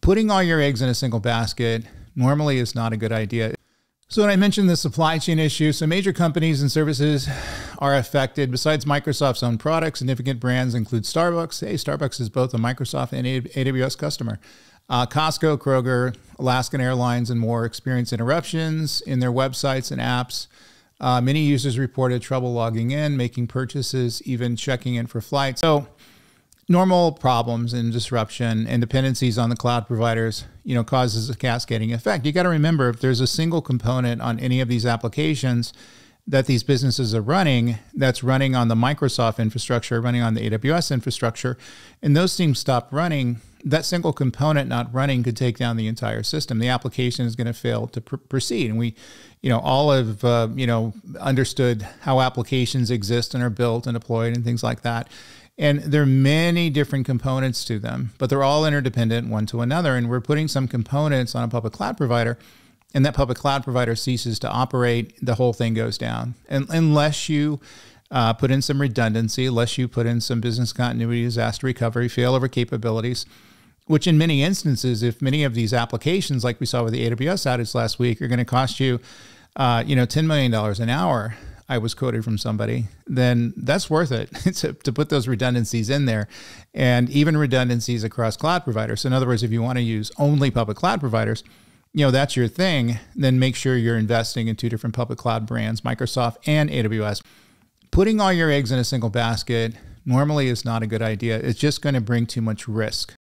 putting all your eggs in a single basket normally is not a good idea. So, when I mentioned the supply chain issue, so major companies and services are affected. Besides Microsoft's own products, significant brands include Starbucks. Hey, Starbucks is both a Microsoft and AWS customer. Uh, Costco, Kroger, Alaskan Airlines, and more experience interruptions in their websites and apps. Uh, many users reported trouble logging in, making purchases, even checking in for flights. So, normal problems and disruption and dependencies on the cloud providers, you know, causes a cascading effect. You got to remember if there's a single component on any of these applications that these businesses are running that's running on the Microsoft infrastructure, running on the AWS infrastructure, and those things stop running, that single component not running could take down the entire system. The application is going to fail to pr- proceed. And we, you know, all have, uh, you know, understood how applications exist and are built and deployed and things like that. And there are many different components to them, but they're all interdependent one to another. And we're putting some components on a public cloud provider, and that public cloud provider ceases to operate, the whole thing goes down. And unless you uh, put in some redundancy, unless you put in some business continuity, disaster recovery, failover capabilities, which in many instances, if many of these applications, like we saw with the AWS outage last week, are going to cost you, uh, you know, $10 million an hour, I was quoted from somebody, then that's worth it to, to put those redundancies in there and even redundancies across cloud providers. So in other words, if you want to use only public cloud providers, you know, that's your thing, then make sure you're investing in two different public cloud brands, Microsoft and AWS. Putting all your eggs in a single basket normally is not a good idea. It's just going to bring too much risk.